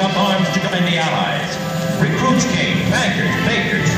up arms to defend the Allies. Recruits came, bankers, bakers,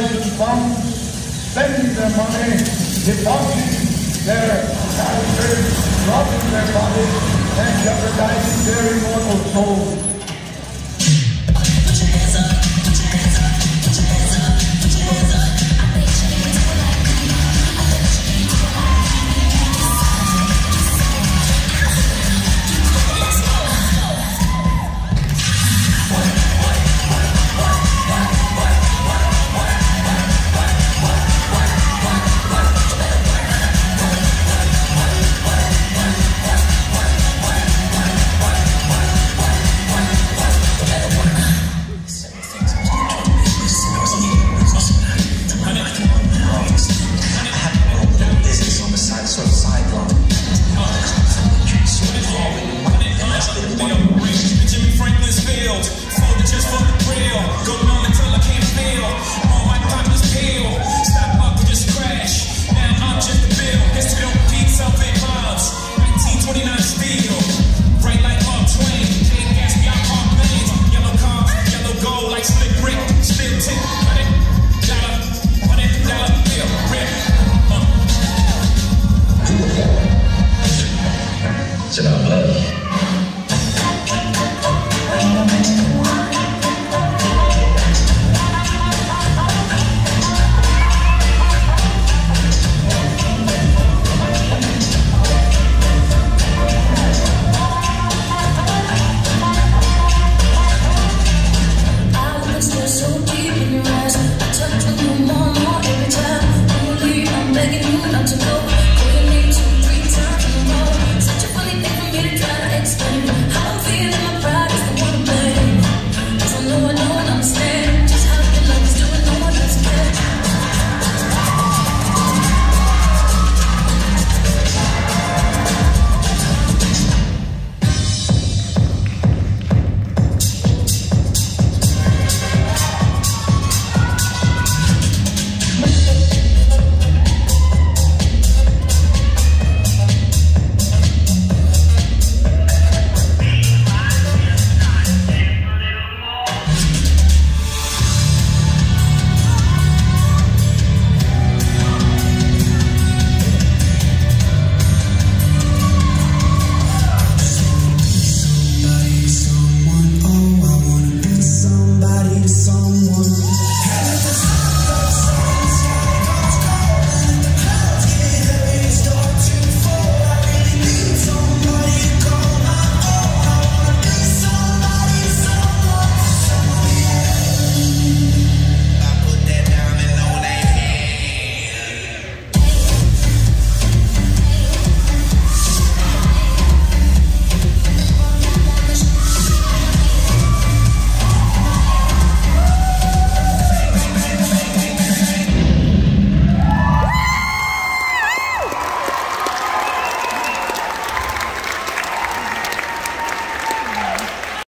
societies fund, spending their money, depositing their salaries, robbing their bodies, and jeopardizing their immortal souls. Amen.